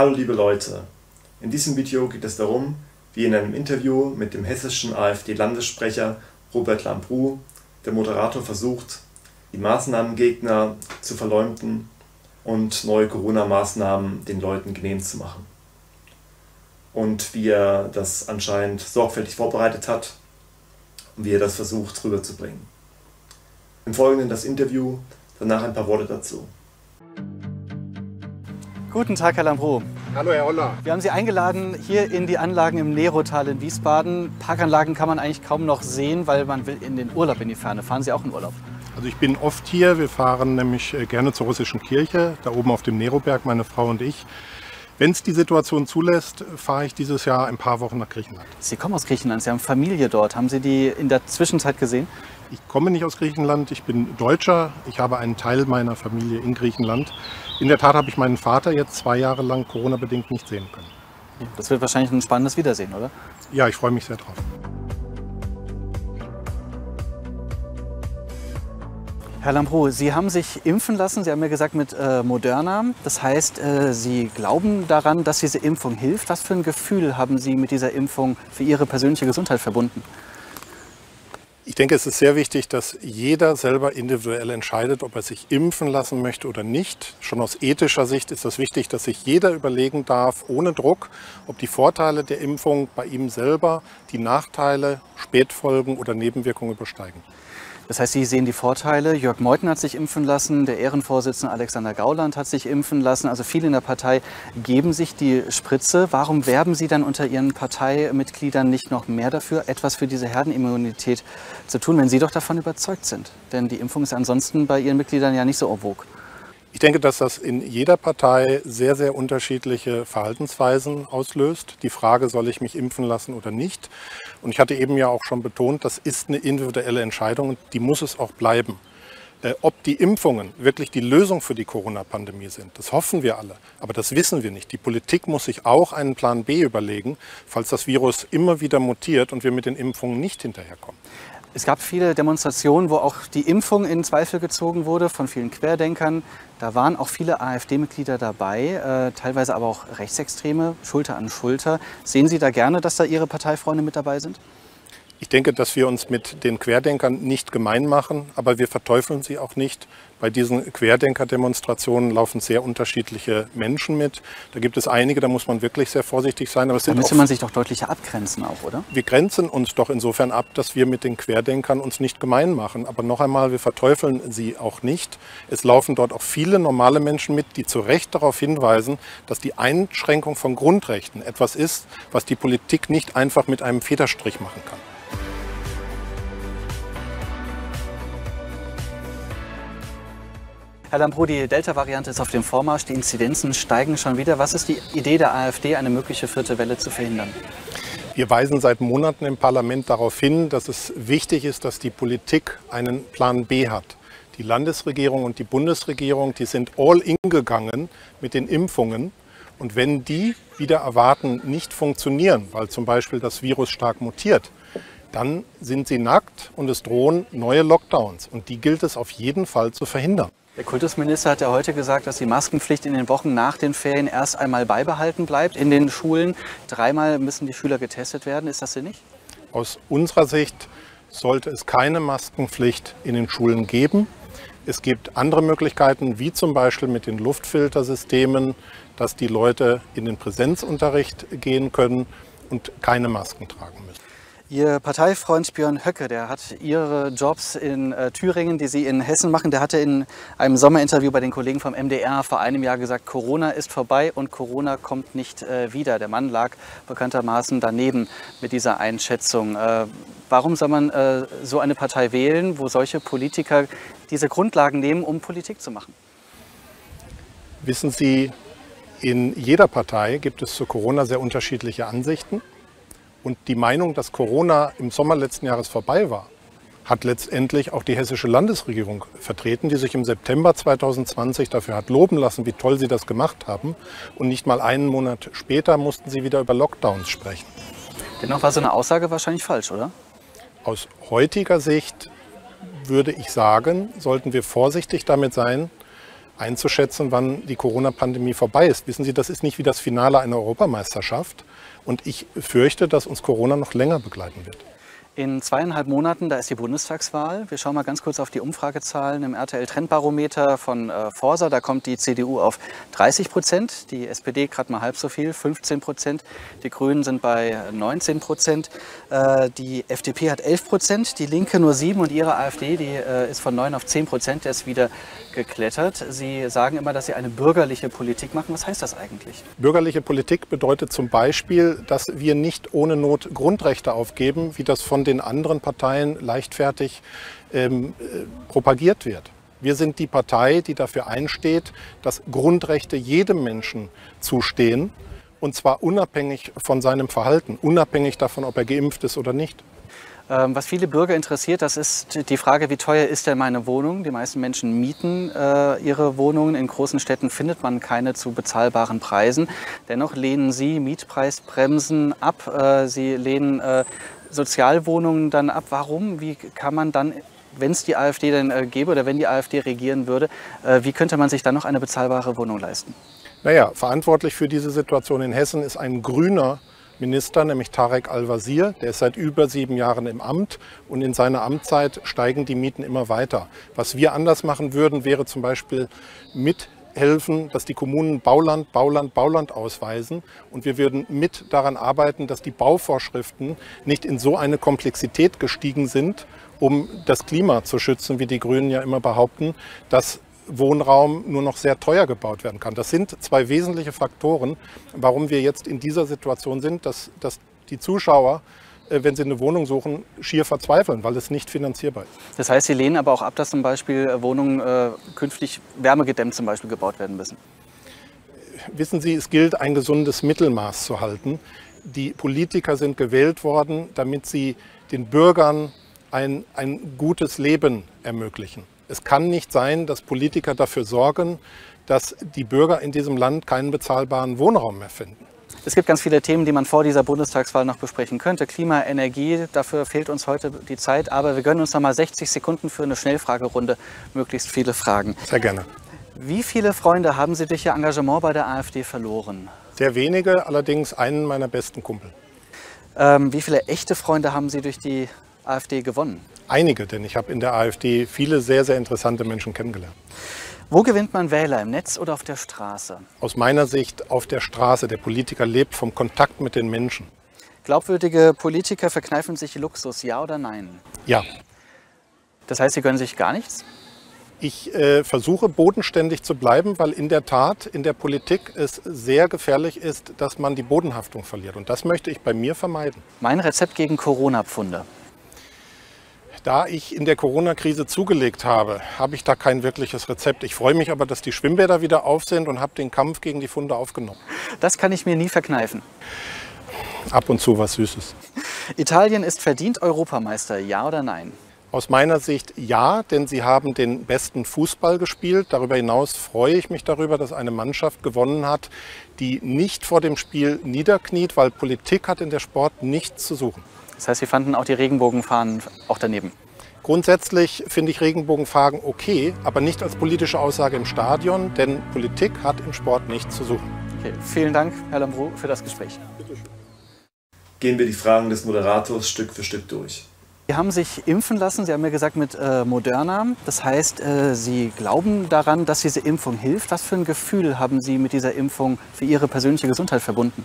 Hallo liebe Leute, in diesem Video geht es darum, wie in einem Interview mit dem hessischen AfD-Landessprecher Robert Lambrou der Moderator versucht, die Maßnahmengegner zu verleumden und neue Corona-Maßnahmen den Leuten genehm zu machen. Und wie er das anscheinend sorgfältig vorbereitet hat und wie er das versucht rüberzubringen. Im Folgenden das Interview, danach ein paar Worte dazu. Guten Tag, Herr Lambrou. Hallo, Herr Holler. Wir haben Sie eingeladen hier in die Anlagen im Nerotal in Wiesbaden. Parkanlagen kann man eigentlich kaum noch sehen, weil man will in den Urlaub in die Ferne. Fahren Sie auch in Urlaub? Also ich bin oft hier. Wir fahren nämlich äh, gerne zur russischen Kirche, da oben auf dem Neroberg, meine Frau und ich. Wenn es die Situation zulässt, fahre ich dieses Jahr ein paar Wochen nach Griechenland. Sie kommen aus Griechenland, Sie haben Familie dort. Haben Sie die in der Zwischenzeit gesehen? Ich komme nicht aus Griechenland, ich bin Deutscher. Ich habe einen Teil meiner Familie in Griechenland. In der Tat habe ich meinen Vater jetzt zwei Jahre lang Corona-bedingt nicht sehen können. Das wird wahrscheinlich ein spannendes Wiedersehen, oder? Ja, ich freue mich sehr drauf. Herr Lambrou, Sie haben sich impfen lassen, Sie haben mir gesagt mit äh, Moderna. Das heißt, äh, Sie glauben daran, dass diese Impfung hilft. Was für ein Gefühl haben Sie mit dieser Impfung für Ihre persönliche Gesundheit verbunden? Ich denke, es ist sehr wichtig, dass jeder selber individuell entscheidet, ob er sich impfen lassen möchte oder nicht. Schon aus ethischer Sicht ist es wichtig, dass sich jeder überlegen darf, ohne Druck, ob die Vorteile der Impfung bei ihm selber die Nachteile, Spätfolgen oder Nebenwirkungen übersteigen. Das heißt, Sie sehen die Vorteile. Jörg Meuthen hat sich impfen lassen, der Ehrenvorsitzende Alexander Gauland hat sich impfen lassen. Also viele in der Partei geben sich die Spritze. Warum werben Sie dann unter Ihren Parteimitgliedern nicht noch mehr dafür, etwas für diese Herdenimmunität zu tun, wenn Sie doch davon überzeugt sind? Denn die Impfung ist ansonsten bei Ihren Mitgliedern ja nicht so vogue. Ich denke, dass das in jeder Partei sehr, sehr unterschiedliche Verhaltensweisen auslöst. Die Frage, soll ich mich impfen lassen oder nicht? Und ich hatte eben ja auch schon betont, das ist eine individuelle Entscheidung und die muss es auch bleiben. Äh, ob die Impfungen wirklich die Lösung für die Corona-Pandemie sind, das hoffen wir alle. Aber das wissen wir nicht. Die Politik muss sich auch einen Plan B überlegen, falls das Virus immer wieder mutiert und wir mit den Impfungen nicht hinterherkommen. Es gab viele Demonstrationen, wo auch die Impfung in Zweifel gezogen wurde von vielen Querdenkern. Da waren auch viele AfD-Mitglieder dabei, äh, teilweise aber auch Rechtsextreme, Schulter an Schulter. Sehen Sie da gerne, dass da Ihre Parteifreunde mit dabei sind? Ich denke, dass wir uns mit den Querdenkern nicht gemein machen, aber wir verteufeln sie auch nicht. Bei diesen Querdenker-Demonstrationen laufen sehr unterschiedliche Menschen mit. Da gibt es einige, da muss man wirklich sehr vorsichtig sein. Aber es da müsste man sich doch deutlicher abgrenzen auch, oder? Wir grenzen uns doch insofern ab, dass wir mit den Querdenkern uns nicht gemein machen. Aber noch einmal, wir verteufeln sie auch nicht. Es laufen dort auch viele normale Menschen mit, die zu Recht darauf hinweisen, dass die Einschränkung von Grundrechten etwas ist, was die Politik nicht einfach mit einem Federstrich machen kann. Herr Lambrou, die Delta-Variante ist auf dem Vormarsch, die Inzidenzen steigen schon wieder. Was ist die Idee der AfD, eine mögliche vierte Welle zu verhindern? Wir weisen seit Monaten im Parlament darauf hin, dass es wichtig ist, dass die Politik einen Plan B hat. Die Landesregierung und die Bundesregierung, die sind all in gegangen mit den Impfungen. Und wenn die wieder erwarten nicht funktionieren, weil zum Beispiel das Virus stark mutiert, dann sind sie nackt und es drohen neue Lockdowns. Und die gilt es auf jeden Fall zu verhindern. Der Kultusminister hat ja heute gesagt, dass die Maskenpflicht in den Wochen nach den Ferien erst einmal beibehalten bleibt in den Schulen. Dreimal müssen die Schüler getestet werden. Ist das nicht? Aus unserer Sicht sollte es keine Maskenpflicht in den Schulen geben. Es gibt andere Möglichkeiten, wie zum Beispiel mit den Luftfiltersystemen, dass die Leute in den Präsenzunterricht gehen können und keine Masken tragen müssen. Ihr Parteifreund Björn Höcke, der hat Ihre Jobs in äh, Thüringen, die Sie in Hessen machen, der hatte in einem Sommerinterview bei den Kollegen vom MDR vor einem Jahr gesagt, Corona ist vorbei und Corona kommt nicht äh, wieder. Der Mann lag bekanntermaßen daneben mit dieser Einschätzung. Äh, warum soll man äh, so eine Partei wählen, wo solche Politiker diese Grundlagen nehmen, um Politik zu machen? Wissen Sie, in jeder Partei gibt es zu Corona sehr unterschiedliche Ansichten. Und die Meinung, dass Corona im Sommer letzten Jahres vorbei war, hat letztendlich auch die hessische Landesregierung vertreten, die sich im September 2020 dafür hat loben lassen, wie toll sie das gemacht haben. Und nicht mal einen Monat später mussten sie wieder über Lockdowns sprechen. Dennoch war so eine Aussage wahrscheinlich falsch, oder? Aus heutiger Sicht würde ich sagen, sollten wir vorsichtig damit sein, einzuschätzen, wann die Corona-Pandemie vorbei ist. Wissen Sie, das ist nicht wie das Finale einer Europameisterschaft. Und ich fürchte, dass uns Corona noch länger begleiten wird. In zweieinhalb Monaten, da ist die Bundestagswahl. Wir schauen mal ganz kurz auf die Umfragezahlen im RTL-Trendbarometer von äh, Forsa. Da kommt die CDU auf 30 Prozent, die SPD gerade mal halb so viel, 15 Prozent. Die Grünen sind bei 19 Prozent. Äh, die FDP hat 11 Prozent, die Linke nur 7 und ihre AfD, die äh, ist von 9 auf 10 Prozent, der ist wieder geklettert. Sie sagen immer, dass Sie eine bürgerliche Politik machen. Was heißt das eigentlich? Bürgerliche Politik bedeutet zum Beispiel, dass wir nicht ohne Not Grundrechte aufgeben, wie das von den anderen Parteien leichtfertig ähm, äh, propagiert wird. Wir sind die Partei, die dafür einsteht, dass Grundrechte jedem Menschen zustehen, und zwar unabhängig von seinem Verhalten, unabhängig davon, ob er geimpft ist oder nicht. Ähm, was viele Bürger interessiert, das ist die Frage, wie teuer ist denn meine Wohnung? Die meisten Menschen mieten äh, ihre Wohnungen. In großen Städten findet man keine zu bezahlbaren Preisen. Dennoch lehnen sie Mietpreisbremsen ab. Äh, sie lehnen äh, Sozialwohnungen dann ab. Warum? Wie kann man dann wenn es die AfD denn äh, gäbe oder wenn die AfD regieren würde, äh, wie könnte man sich dann noch eine bezahlbare Wohnung leisten? Naja, verantwortlich für diese Situation in Hessen ist ein grüner Minister, nämlich Tarek Al-Wazir. Der ist seit über sieben Jahren im Amt und in seiner Amtszeit steigen die Mieten immer weiter. Was wir anders machen würden, wäre zum Beispiel mithelfen, dass die Kommunen Bauland, Bauland, Bauland ausweisen. Und wir würden mit daran arbeiten, dass die Bauvorschriften nicht in so eine Komplexität gestiegen sind, um das Klima zu schützen, wie die Grünen ja immer behaupten, dass Wohnraum nur noch sehr teuer gebaut werden kann. Das sind zwei wesentliche Faktoren, warum wir jetzt in dieser Situation sind, dass, dass die Zuschauer wenn sie eine Wohnung suchen, schier verzweifeln, weil es nicht finanzierbar ist. Das heißt, Sie lehnen aber auch ab, dass zum Beispiel äh, Wohnungen äh, künftig wärmegedämmt zum Beispiel gebaut werden müssen? Wissen Sie, es gilt, ein gesundes Mittelmaß zu halten. Die Politiker sind gewählt worden, damit sie den Bürgern ein, ein gutes Leben ermöglichen. Es kann nicht sein, dass Politiker dafür sorgen, dass die Bürger in diesem Land keinen bezahlbaren Wohnraum mehr finden. Es gibt ganz viele Themen, die man vor dieser Bundestagswahl noch besprechen könnte. Klima, Energie, dafür fehlt uns heute die Zeit. Aber wir gönnen uns noch mal 60 Sekunden für eine Schnellfragerunde, möglichst viele Fragen. Sehr gerne. Wie viele Freunde haben Sie durch Ihr Engagement bei der AfD verloren? Sehr wenige, allerdings einen meiner besten Kumpel. Ähm, wie viele echte Freunde haben Sie durch die AfD gewonnen? Einige, denn ich habe in der AfD viele sehr, sehr interessante Menschen kennengelernt. Wo gewinnt man Wähler, im Netz oder auf der Straße? Aus meiner Sicht auf der Straße. Der Politiker lebt vom Kontakt mit den Menschen. Glaubwürdige Politiker verkneifen sich Luxus, ja oder nein? Ja. Das heißt, sie gönnen sich gar nichts? Ich äh, versuche bodenständig zu bleiben, weil in der Tat in der Politik es sehr gefährlich ist, dass man die Bodenhaftung verliert. Und das möchte ich bei mir vermeiden. Mein Rezept gegen Corona-Pfunde. Da ich in der Corona-Krise zugelegt habe, habe ich da kein wirkliches Rezept. Ich freue mich aber, dass die Schwimmbäder wieder auf sind und habe den Kampf gegen die Funde aufgenommen. Das kann ich mir nie verkneifen. Ab und zu was Süßes. Italien ist verdient Europameister, ja oder nein? Aus meiner Sicht ja, denn sie haben den besten Fußball gespielt. Darüber hinaus freue ich mich darüber, dass eine Mannschaft gewonnen hat, die nicht vor dem Spiel niederkniet, weil Politik hat in der Sport nichts zu suchen. Das heißt, Sie fanden auch die Regenbogenfahnen auch daneben? Grundsätzlich finde ich Regenbogenfahnen okay, aber nicht als politische Aussage im Stadion, denn Politik hat im Sport nichts zu suchen. Okay, vielen Dank, Herr Lambrou, für das Gespräch. Gehen wir die Fragen des Moderators Stück für Stück durch. Sie haben sich impfen lassen, Sie haben mir gesagt, mit äh, Moderna. Das heißt, äh, Sie glauben daran, dass diese Impfung hilft. Was für ein Gefühl haben Sie mit dieser Impfung für Ihre persönliche Gesundheit verbunden?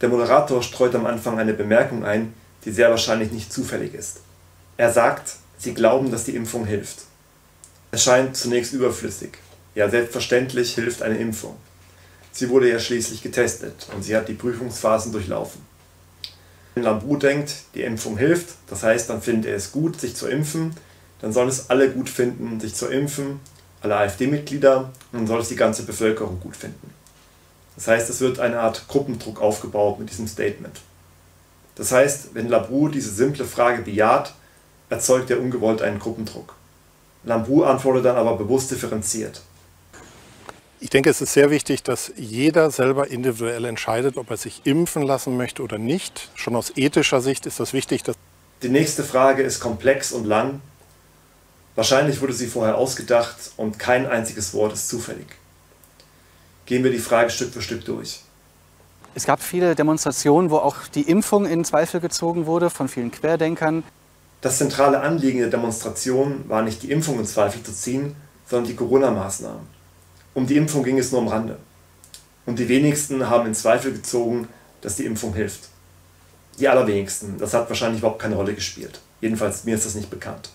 Der Moderator streut am Anfang eine Bemerkung ein, die sehr wahrscheinlich nicht zufällig ist. Er sagt, sie glauben, dass die Impfung hilft. Es scheint zunächst überflüssig. Ja, selbstverständlich hilft eine Impfung. Sie wurde ja schließlich getestet und sie hat die Prüfungsphasen durchlaufen. Wenn Lambrou denkt, die Impfung hilft, das heißt, dann findet er es gut, sich zu impfen, dann soll es alle gut finden, sich zu impfen, alle AfD-Mitglieder, und dann soll es die ganze Bevölkerung gut finden. Das heißt, es wird eine Art Gruppendruck aufgebaut mit diesem Statement. Das heißt, wenn Labrou diese simple Frage bejaht, erzeugt er ungewollt einen Gruppendruck. Lambrou antwortet dann aber bewusst differenziert. Ich denke, es ist sehr wichtig, dass jeder selber individuell entscheidet, ob er sich impfen lassen möchte oder nicht. Schon aus ethischer Sicht ist das wichtig. Dass Die nächste Frage ist komplex und lang. Wahrscheinlich wurde sie vorher ausgedacht und kein einziges Wort ist zufällig. Gehen wir die Frage Stück für Stück durch. Es gab viele Demonstrationen, wo auch die Impfung in Zweifel gezogen wurde von vielen Querdenkern. Das zentrale Anliegen der Demonstration war nicht die Impfung in Zweifel zu ziehen, sondern die Corona-Maßnahmen. Um die Impfung ging es nur am Rande. Und die wenigsten haben in Zweifel gezogen, dass die Impfung hilft. Die allerwenigsten. Das hat wahrscheinlich überhaupt keine Rolle gespielt. Jedenfalls mir ist das nicht bekannt.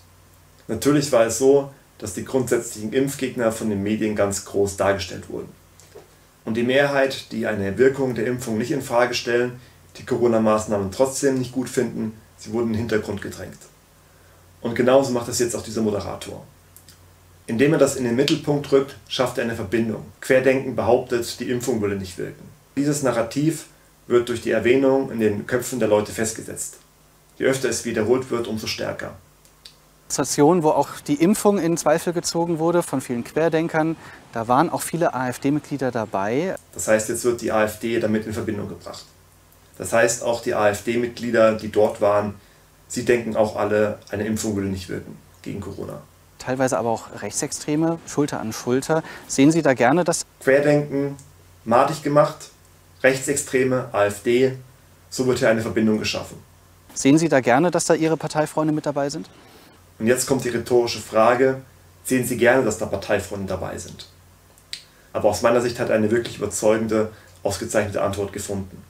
Natürlich war es so, dass die grundsätzlichen Impfgegner von den Medien ganz groß dargestellt wurden. Und die Mehrheit, die eine Wirkung der Impfung nicht in Frage stellen, die Corona-Maßnahmen trotzdem nicht gut finden, sie wurden in den Hintergrund gedrängt. Und genauso macht das jetzt auch dieser Moderator. Indem er das in den Mittelpunkt rückt, schafft er eine Verbindung. Querdenken behauptet, die Impfung würde nicht wirken. Dieses Narrativ wird durch die Erwähnung in den Köpfen der Leute festgesetzt. Je öfter es wiederholt wird, umso stärker. Demonstration, wo auch die Impfung in Zweifel gezogen wurde von vielen Querdenkern. Da waren auch viele AfD-Mitglieder dabei. Das heißt, jetzt wird die AfD damit in Verbindung gebracht. Das heißt, auch die AfD-Mitglieder, die dort waren, sie denken auch alle, eine Impfung würde nicht wirken gegen Corona. Teilweise aber auch Rechtsextreme, Schulter an Schulter. Sehen Sie da gerne das? Querdenken, madig gemacht, Rechtsextreme, AfD, so wird hier eine Verbindung geschaffen. Sehen Sie da gerne, dass da Ihre Parteifreunde mit dabei sind? Und jetzt kommt die rhetorische Frage, sehen Sie gerne, dass da Parteifreunde dabei sind? Aber aus meiner Sicht hat er eine wirklich überzeugende, ausgezeichnete Antwort gefunden.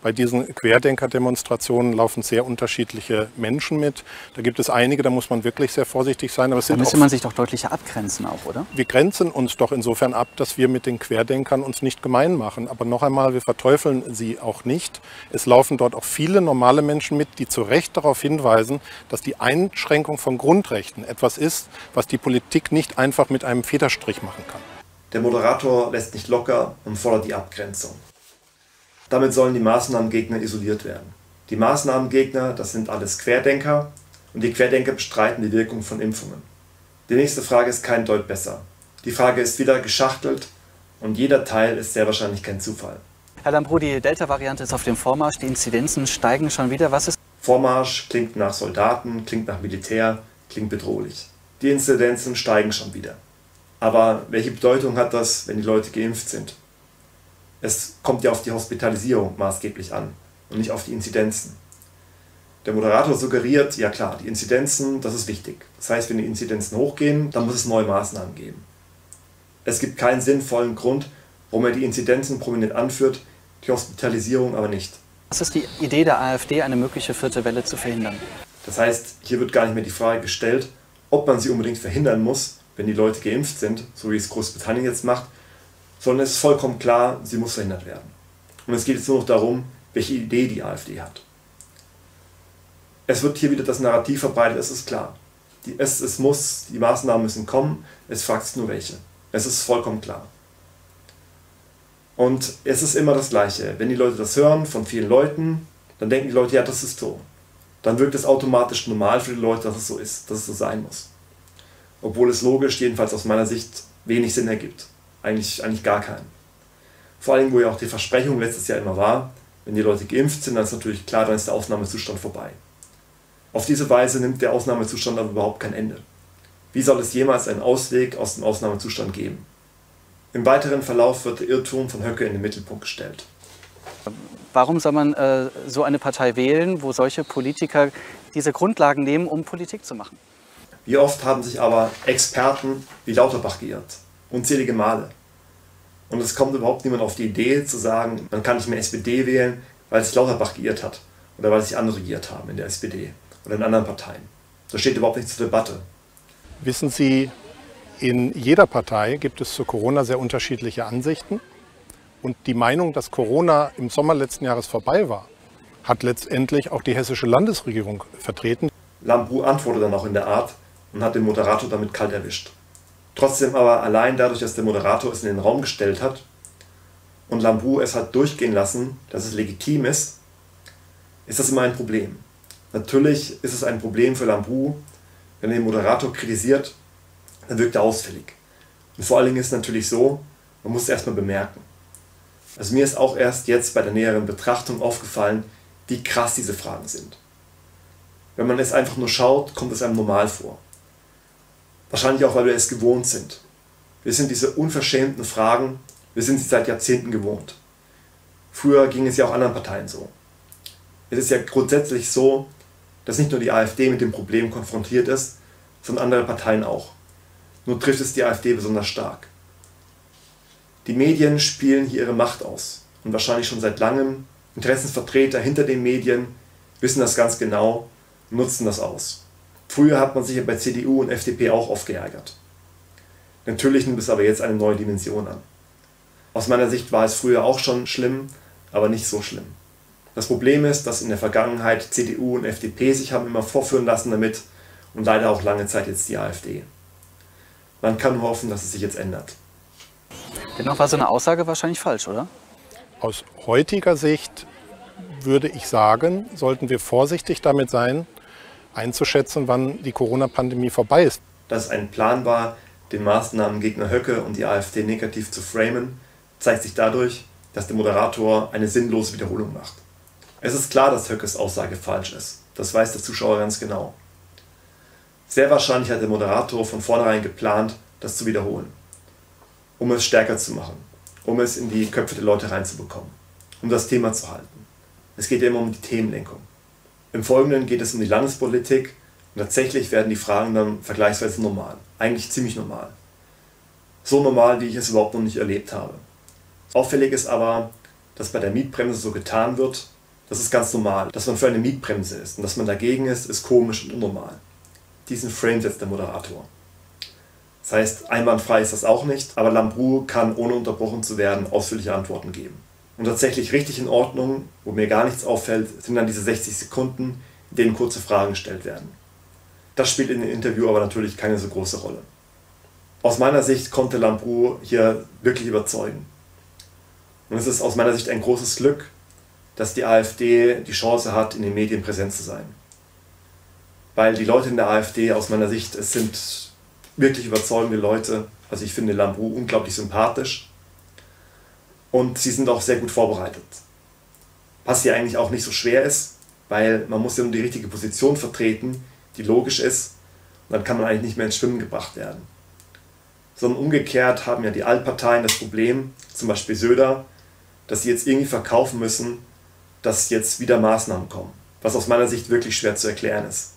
Bei diesen Querdenker-Demonstrationen laufen sehr unterschiedliche Menschen mit. Da gibt es einige, da muss man wirklich sehr vorsichtig sein. Aber es da müsste man sich doch deutlicher abgrenzen auch, oder? Wir grenzen uns doch insofern ab, dass wir mit den Querdenkern uns nicht gemein machen. Aber noch einmal, wir verteufeln sie auch nicht. Es laufen dort auch viele normale Menschen mit, die zu Recht darauf hinweisen, dass die Einschränkung von Grundrechten etwas ist, was die Politik nicht einfach mit einem Federstrich machen kann. Der Moderator lässt nicht locker und fordert die Abgrenzung. Damit sollen die Maßnahmengegner isoliert werden. Die Maßnahmengegner, das sind alles Querdenker und die Querdenker bestreiten die Wirkung von Impfungen. Die nächste Frage ist kein Deut besser. Die Frage ist wieder geschachtelt und jeder Teil ist sehr wahrscheinlich kein Zufall. Herr Lambrou, die Delta-Variante ist auf dem Vormarsch, die Inzidenzen steigen schon wieder. Was ist? Vormarsch klingt nach Soldaten, klingt nach Militär, klingt bedrohlich. Die Inzidenzen steigen schon wieder. Aber welche Bedeutung hat das, wenn die Leute geimpft sind? Es kommt ja auf die Hospitalisierung maßgeblich an und nicht auf die Inzidenzen. Der Moderator suggeriert, ja klar, die Inzidenzen, das ist wichtig. Das heißt, wenn die Inzidenzen hochgehen, dann muss es neue Maßnahmen geben. Es gibt keinen sinnvollen Grund, warum er die Inzidenzen prominent anführt, die Hospitalisierung aber nicht. Was ist die Idee der AfD, eine mögliche vierte Welle zu verhindern? Das heißt, hier wird gar nicht mehr die Frage gestellt, ob man sie unbedingt verhindern muss, wenn die Leute geimpft sind, so wie es Großbritannien jetzt macht, sondern es ist vollkommen klar, sie muss verhindert werden. Und es geht jetzt nur noch darum, welche Idee die AfD hat. Es wird hier wieder das Narrativ verbreitet, es ist klar. Die, es, es muss, die Maßnahmen müssen kommen, es fragt sich nur welche. Es ist vollkommen klar. Und es ist immer das Gleiche. Wenn die Leute das hören von vielen Leuten, dann denken die Leute, ja, das ist so. Dann wirkt es automatisch normal für die Leute, dass es so ist, dass es so sein muss. Obwohl es logisch, jedenfalls aus meiner Sicht, wenig Sinn ergibt. Eigentlich, eigentlich gar keinen. Vor allem, wo ja auch die Versprechung letztes Jahr immer war, wenn die Leute geimpft sind, dann ist natürlich klar, dann ist der Ausnahmezustand vorbei. Auf diese Weise nimmt der Ausnahmezustand aber überhaupt kein Ende. Wie soll es jemals einen Ausweg aus dem Ausnahmezustand geben? Im weiteren Verlauf wird der Irrtum von Höcke in den Mittelpunkt gestellt. Warum soll man äh, so eine Partei wählen, wo solche Politiker diese Grundlagen nehmen, um Politik zu machen? Wie oft haben sich aber Experten wie Lauterbach geirrt? unzählige Male. Und es kommt überhaupt niemand auf die Idee zu sagen, man kann nicht mehr SPD wählen, weil sich Lauterbach geirrt hat oder weil sich andere geirrt haben in der SPD oder in anderen Parteien. Das steht überhaupt nicht zur Debatte. Wissen Sie, in jeder Partei gibt es zu Corona sehr unterschiedliche Ansichten. Und die Meinung, dass Corona im Sommer letzten Jahres vorbei war, hat letztendlich auch die hessische Landesregierung vertreten. Lambrou antwortet dann auch in der Art und hat den Moderator damit kalt erwischt. Trotzdem aber allein dadurch, dass der Moderator es in den Raum gestellt hat und Lambrou es hat durchgehen lassen, dass es legitim ist, ist das immer ein Problem. Natürlich ist es ein Problem für Lambrou, wenn er den Moderator kritisiert, dann wirkt er ausfällig. Und vor allen Dingen ist es natürlich so, man muss es erstmal bemerken. Also mir ist auch erst jetzt bei der näheren Betrachtung aufgefallen, wie krass diese Fragen sind. Wenn man es einfach nur schaut, kommt es einem normal vor. Wahrscheinlich auch, weil wir es gewohnt sind. Wir sind diese unverschämten Fragen, wir sind sie seit Jahrzehnten gewohnt. Früher ging es ja auch anderen Parteien so. Es ist ja grundsätzlich so, dass nicht nur die AfD mit dem Problem konfrontiert ist, sondern andere Parteien auch. Nur trifft es die AfD besonders stark. Die Medien spielen hier ihre Macht aus und wahrscheinlich schon seit langem. Interessensvertreter hinter den Medien wissen das ganz genau nutzen das aus. Früher hat man sich ja bei CDU und FDP auch oft geärgert. Natürlich nimmt es aber jetzt eine neue Dimension an. Aus meiner Sicht war es früher auch schon schlimm, aber nicht so schlimm. Das Problem ist, dass in der Vergangenheit CDU und FDP sich haben immer vorführen lassen damit und leider auch lange Zeit jetzt die AfD. Man kann hoffen, dass es sich jetzt ändert. Dennoch war so eine Aussage wahrscheinlich falsch, oder? Aus heutiger Sicht würde ich sagen, sollten wir vorsichtig damit sein, einzuschätzen, wann die Corona-Pandemie vorbei ist. Dass ein Plan war, den Maßnahmengegner Höcke und die AfD negativ zu framen, zeigt sich dadurch, dass der Moderator eine sinnlose Wiederholung macht. Es ist klar, dass Höckes Aussage falsch ist. Das weiß der Zuschauer ganz genau. Sehr wahrscheinlich hat der Moderator von vornherein geplant, das zu wiederholen, um es stärker zu machen, um es in die Köpfe der Leute reinzubekommen, um das Thema zu halten. Es geht ja immer um die Themenlenkung. Im Folgenden geht es um die Landespolitik und tatsächlich werden die Fragen dann vergleichsweise normal, eigentlich ziemlich normal. So normal, wie ich es überhaupt noch nicht erlebt habe. Auffällig ist aber, dass bei der Mietbremse so getan wird, das ist ganz normal. Dass man für eine Mietbremse ist und dass man dagegen ist, ist komisch und unnormal. Diesen Frame setzt der Moderator. Das heißt, einwandfrei ist das auch nicht, aber Lambrou kann ohne unterbrochen zu werden ausführliche Antworten geben. Und tatsächlich richtig in Ordnung, wo mir gar nichts auffällt, sind dann diese 60 Sekunden, in denen kurze Fragen gestellt werden. Das spielt in dem Interview aber natürlich keine so große Rolle. Aus meiner Sicht konnte Lambrou hier wirklich überzeugen. Und es ist aus meiner Sicht ein großes Glück, dass die AfD die Chance hat, in den Medien präsent zu sein. Weil die Leute in der AfD aus meiner Sicht, es sind wirklich überzeugende Leute. Also ich finde Lambrou unglaublich sympathisch und sie sind auch sehr gut vorbereitet. Was hier eigentlich auch nicht so schwer ist, weil man muss ja nur die richtige Position vertreten, die logisch ist, und dann kann man eigentlich nicht mehr ins Schwimmen gebracht werden. Sondern umgekehrt haben ja die Altparteien das Problem, zum Beispiel Söder, dass sie jetzt irgendwie verkaufen müssen, dass jetzt wieder Maßnahmen kommen, was aus meiner Sicht wirklich schwer zu erklären ist.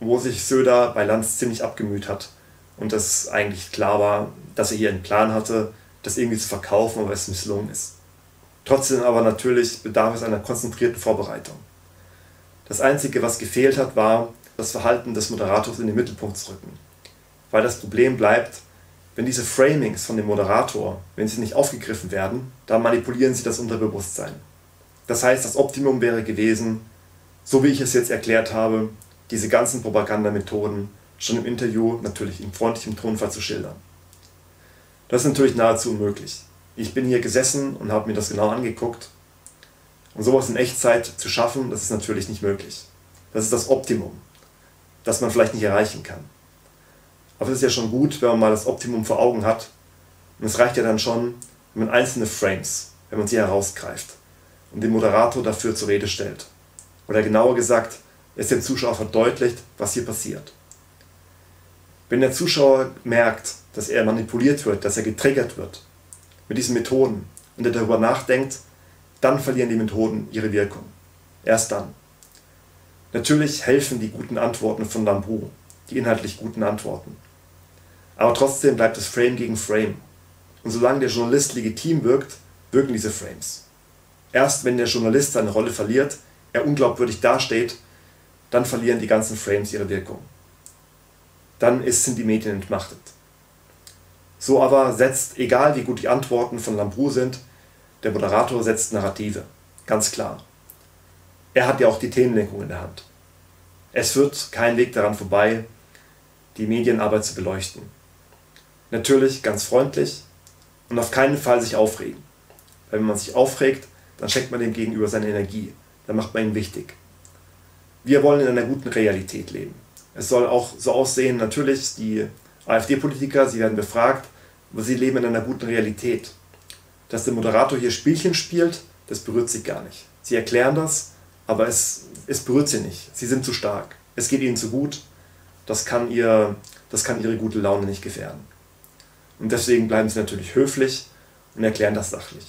Wo sich Söder bei Lanz ziemlich abgemüht hat und es eigentlich klar war, dass er hier einen Plan hatte, das irgendwie zu verkaufen, aber es misslungen ist. Trotzdem aber natürlich bedarf es einer konzentrierten Vorbereitung. Das Einzige, was gefehlt hat, war, das Verhalten des Moderators in den Mittelpunkt zu rücken. Weil das Problem bleibt, wenn diese Framings von dem Moderator, wenn sie nicht aufgegriffen werden, dann manipulieren sie das Unterbewusstsein. Das heißt, das Optimum wäre gewesen, so wie ich es jetzt erklärt habe, diese ganzen Propagandamethoden schon im Interview natürlich in freundlichem Tonfall zu schildern. Das ist natürlich nahezu unmöglich. Ich bin hier gesessen und habe mir das genau angeguckt. Und sowas in Echtzeit zu schaffen, das ist natürlich nicht möglich. Das ist das Optimum, das man vielleicht nicht erreichen kann. Aber es ist ja schon gut, wenn man mal das Optimum vor Augen hat. Und es reicht ja dann schon, wenn man einzelne Frames, wenn man sie herausgreift und den Moderator dafür zur Rede stellt. Oder genauer gesagt, es dem Zuschauer verdeutlicht, was hier passiert. Wenn der Zuschauer merkt, dass er manipuliert wird, dass er getriggert wird mit diesen Methoden und er darüber nachdenkt, dann verlieren die Methoden ihre Wirkung. Erst dann. Natürlich helfen die guten Antworten von Lambrou, die inhaltlich guten Antworten. Aber trotzdem bleibt es Frame gegen Frame. Und solange der Journalist legitim wirkt, wirken diese Frames. Erst wenn der Journalist seine Rolle verliert, er unglaubwürdig dasteht, dann verlieren die ganzen Frames ihre Wirkung. Dann ist, sind die Medien entmachtet. So aber setzt, egal wie gut die Antworten von Lambrou sind, der Moderator setzt Narrative. Ganz klar. Er hat ja auch die Themenlenkung in der Hand. Es führt kein Weg daran vorbei, die Medienarbeit zu beleuchten. Natürlich ganz freundlich und auf keinen Fall sich aufregen. Weil wenn man sich aufregt, dann schenkt man dem Gegenüber seine Energie, dann macht man ihn wichtig. Wir wollen in einer guten Realität leben. Es soll auch so aussehen, natürlich, die AfD-Politiker, sie werden befragt, aber sie leben in einer guten Realität. Dass der Moderator hier Spielchen spielt, das berührt sie gar nicht. Sie erklären das, aber es, es berührt sie nicht. Sie sind zu stark. Es geht ihnen zu gut. Das kann ihr das kann ihre gute Laune nicht gefährden. Und deswegen bleiben sie natürlich höflich und erklären das sachlich.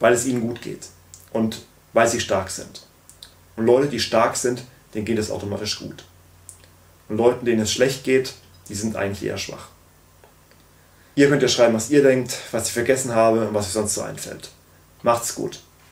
Weil es ihnen gut geht und weil sie stark sind. Und Leute, die stark sind, denen geht es automatisch gut. Und Leuten, denen es schlecht geht, die sind eigentlich eher schwach. Ihr könnt ja schreiben, was ihr denkt, was ich vergessen habe und was euch sonst so einfällt. Macht's gut.